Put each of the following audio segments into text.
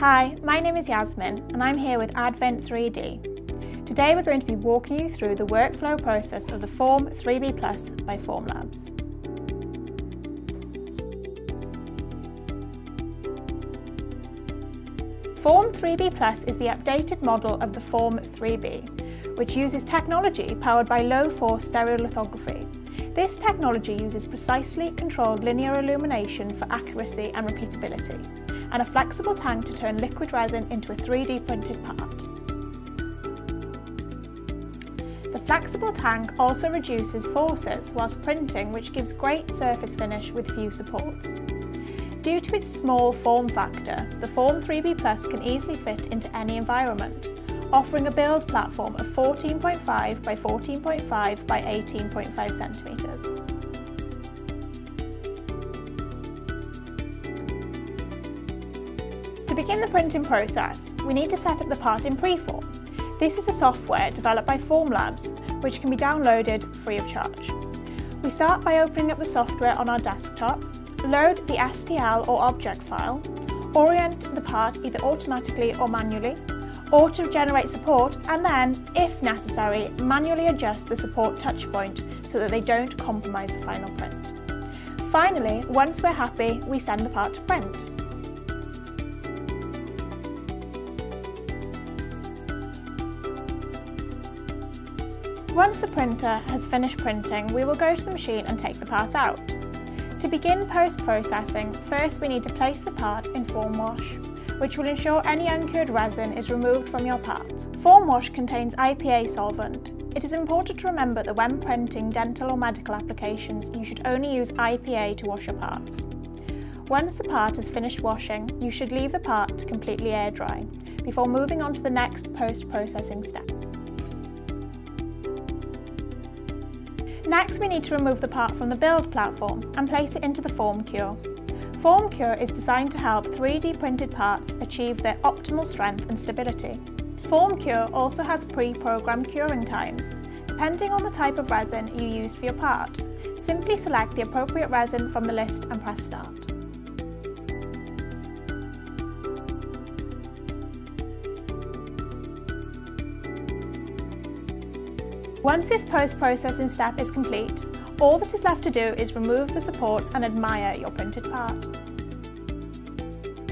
Hi, my name is Yasmin and I'm here with Advent 3D. Today we're going to be walking you through the workflow process of the Form 3B Plus by Formlabs. Form 3B Plus is the updated model of the Form 3B, which uses technology powered by low-force stereolithography. This technology uses precisely controlled linear illumination for accuracy and repeatability and a flexible tank to turn liquid resin into a 3D printed part. The flexible tank also reduces forces whilst printing which gives great surface finish with few supports. Due to its small form factor, the Form 3B Plus can easily fit into any environment, offering a build platform of 14.5 by 14.5 by 18.5 centimetres. Begin the printing process, we need to set up the part in Preform. This is a software developed by Formlabs, which can be downloaded free of charge. We start by opening up the software on our desktop, load the STL or object file, orient the part either automatically or manually, auto-generate support, and then, if necessary, manually adjust the support touch point so that they don't compromise the final print. Finally, once we're happy, we send the part to print. Once the printer has finished printing, we will go to the machine and take the part out. To begin post-processing, first we need to place the part in Form Wash, which will ensure any uncured resin is removed from your part. Form Wash contains IPA solvent. It is important to remember that when printing dental or medical applications, you should only use IPA to wash your parts. Once the part is finished washing, you should leave the part to completely air dry before moving on to the next post-processing step. Next we need to remove the part from the build platform and place it into the form cure. Form cure is designed to help 3D printed parts achieve their optimal strength and stability. Form cure also has pre-programmed curing times. Depending on the type of resin you used for your part, simply select the appropriate resin from the list and press start. Once this post-processing step is complete, all that is left to do is remove the supports and admire your printed part.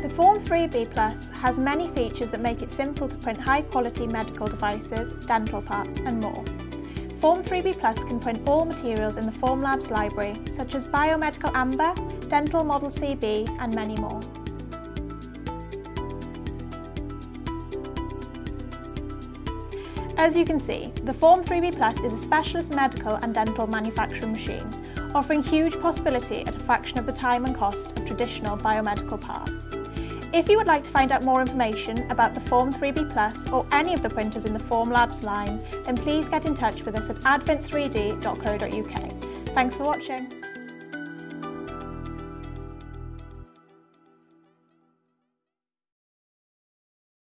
The Form 3B Plus has many features that make it simple to print high-quality medical devices, dental parts and more. Form 3B Plus can print all materials in the Formlabs library, such as Biomedical Amber, Dental Model CB and many more. As you can see, the Form 3B Plus is a specialist medical and dental manufacturing machine, offering huge possibility at a fraction of the time and cost of traditional biomedical parts. If you would like to find out more information about the Form 3B Plus or any of the printers in the Form Labs line, then please get in touch with us at advent3d.co.uk. Thanks for watching.